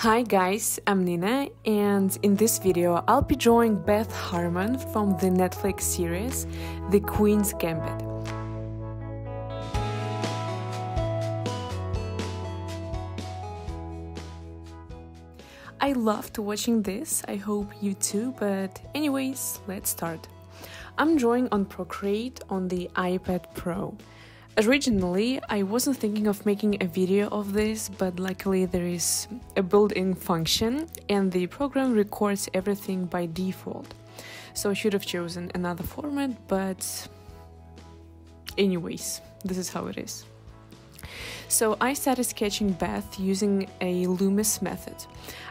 Hi guys, I'm Nina and in this video I'll be drawing Beth Harmon from the Netflix series The Queen's Gambit. I loved watching this, I hope you too, but anyways, let's start. I'm drawing on Procreate on the iPad Pro. Originally, I wasn't thinking of making a video of this, but luckily there is a built-in function and the program records everything by default. So I should have chosen another format, but anyways, this is how it is. So I started sketching Beth using a Loomis method.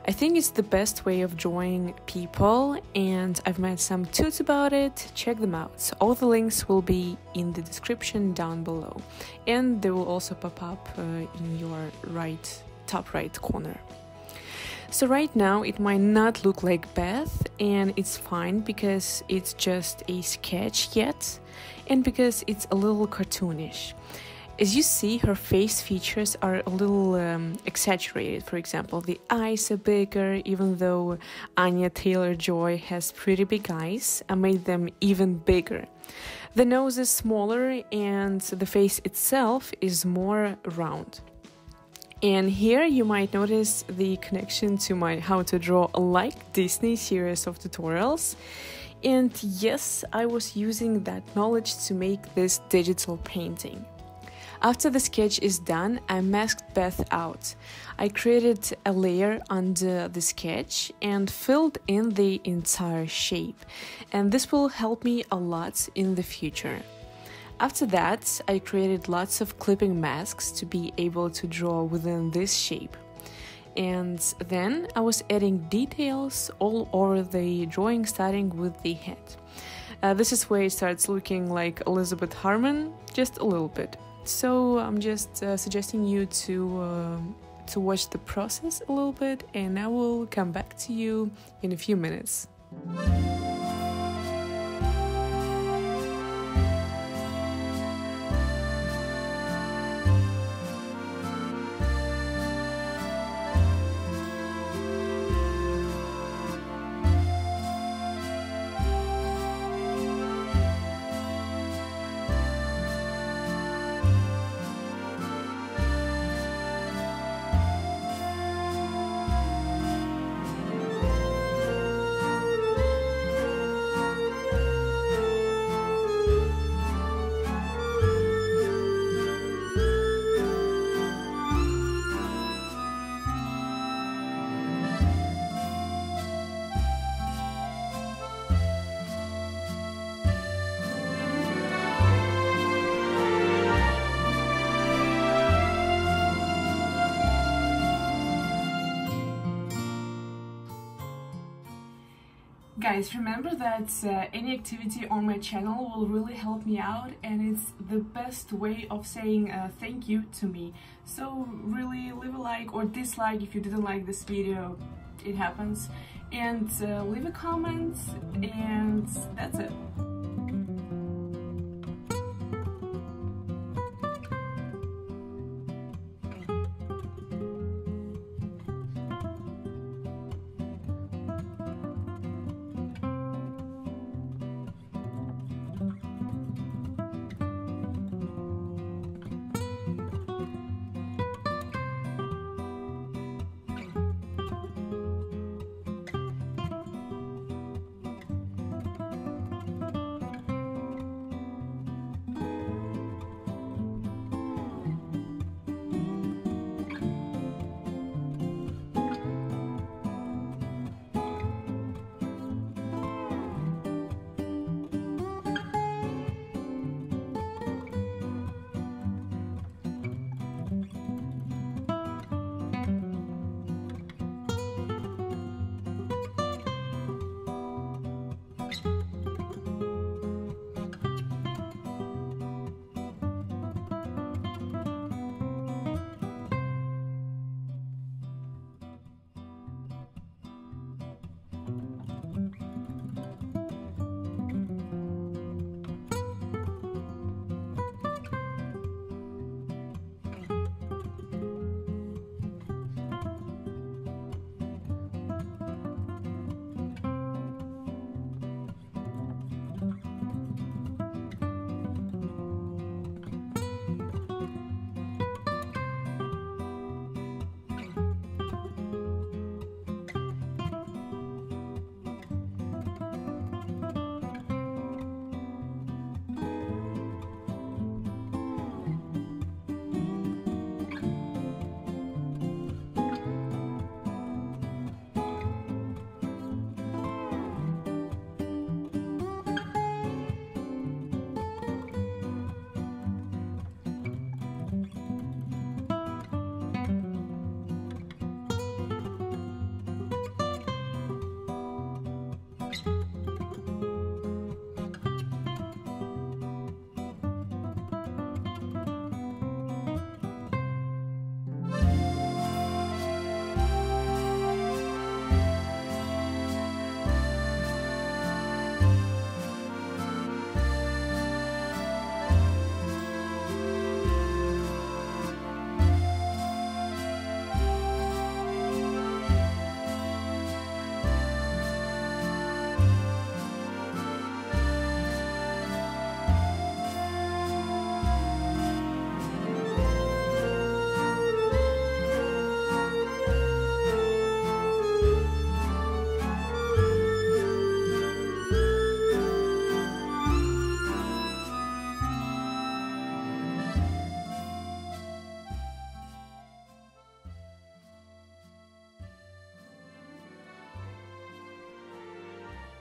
I think it's the best way of drawing people, and I've made some tuts about it. Check them out. So all the links will be in the description down below, and they will also pop up uh, in your right top right corner. So right now it might not look like Beth and it's fine because it's just a sketch yet and because it's a little cartoonish. As you see, her face features are a little um, exaggerated. For example, the eyes are bigger, even though Anya Taylor Joy has pretty big eyes. I made them even bigger. The nose is smaller, and the face itself is more round. And here you might notice the connection to my How to Draw Like Disney series of tutorials. And yes, I was using that knowledge to make this digital painting. After the sketch is done, I masked Beth out. I created a layer under the sketch and filled in the entire shape, and this will help me a lot in the future. After that, I created lots of clipping masks to be able to draw within this shape. And then I was adding details all over the drawing starting with the head. Uh, this is where it starts looking like Elizabeth Harmon, just a little bit. So I'm just uh, suggesting you to uh, to watch the process a little bit, and I will come back to you in a few minutes. Guys, remember that uh, any activity on my channel will really help me out and it's the best way of saying uh, thank you to me. So really leave a like or dislike if you didn't like this video, it happens. And uh, leave a comment and that's it.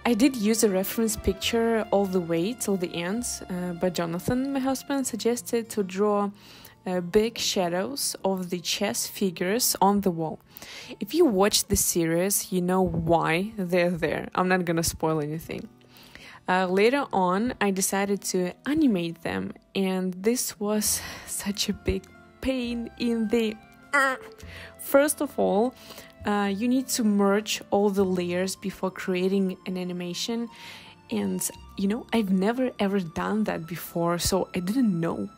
I did use a reference picture all the way till the end, uh, but Jonathan, my husband, suggested to draw uh, big shadows of the chess figures on the wall. If you watch the series, you know why they're there. I'm not gonna spoil anything. Uh, later on, I decided to animate them, and this was such a big pain in the. First of all, uh, you need to merge all the layers before creating an animation, and you know, I've never ever done that before, so I didn't know.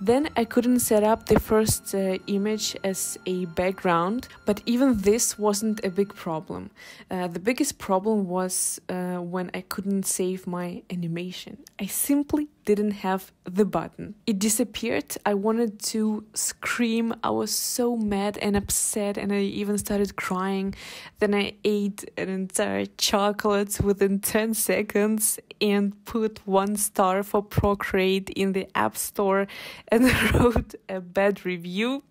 Then I couldn't set up the first uh, image as a background, but even this wasn't a big problem. Uh, the biggest problem was uh, when I couldn't save my animation. I simply didn't have the button. It disappeared. I wanted to scream. I was so mad and upset, and I even started crying. Then I ate an entire chocolate within 10 seconds and put one star for Procreate in the App Store and wrote a bad review.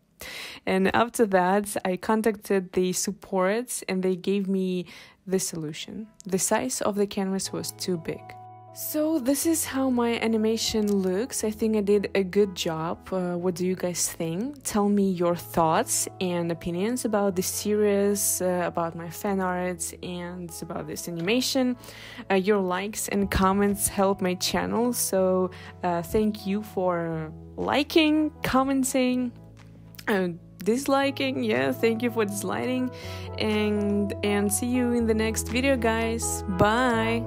And after that, I contacted the support and they gave me the solution. The size of the canvas was too big. So this is how my animation looks. I think I did a good job. Uh, what do you guys think? Tell me your thoughts and opinions about the series, uh, about my fan art, and about this animation. Uh, your likes and comments help my channel, so uh, thank you for liking, commenting, disliking. Yeah, thank you for disliking, and and see you in the next video, guys. Bye.